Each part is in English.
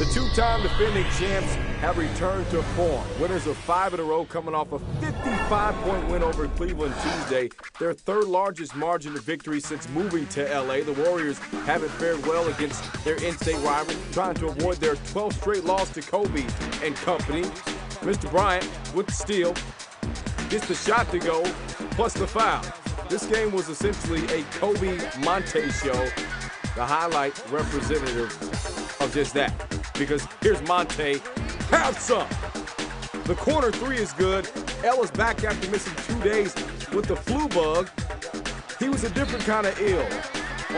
The two-time defending champs have returned to form. Winners of five in a row coming off a 55-point win over Cleveland Tuesday. Their third largest margin of victory since moving to L.A. The Warriors haven't fared well against their in-state rival, trying to avoid their 12th straight loss to Kobe and company. Mr. Bryant with the steal, gets the shot to go, plus the foul. This game was essentially a Kobe Monta show, the highlight representative of just that because here's Monta. Have some. The corner three is good. Ellis back after missing two days with the flu bug. He was a different kind of ill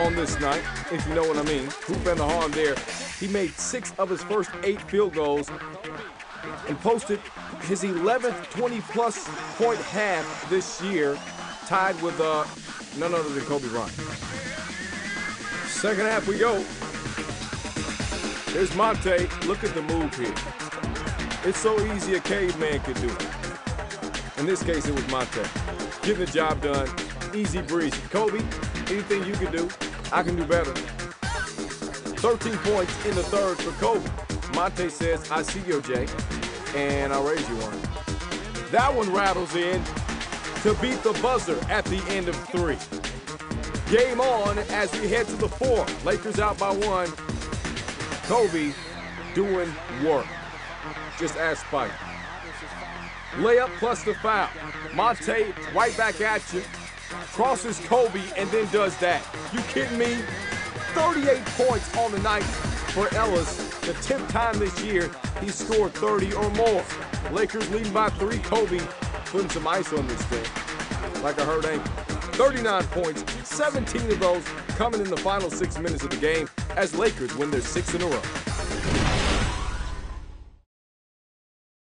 on this night, if you know what I mean. Hoop and the harm there. He made six of his first eight field goals and posted his 11th 20-plus point half this year, tied with uh, none other than Kobe Bryant. Second half we go. Here's Monta. Look at the move here. It's so easy a caveman could do. In this case, it was Monta. Getting the job done. Easy breezy. Kobe, anything you can do, I can do better. 13 points in the third for Kobe. Monta says, I see your Jay, and I'll raise you one. That one rattles in to beat the buzzer at the end of three. Game on as we head to the fourth. Lakers out by one. Kobe doing work. Just ask Spike. Layup plus the foul. Monta right back at you. Crosses Kobe and then does that. You kidding me? 38 points on the night for Ellis. The 10th time this year he scored 30 or more. Lakers leading by three. Kobe putting some ice on this thing. Like a hurt ankle. 39 points, 17 of those coming in the final six minutes of the game as Lakers win their sixth in a row.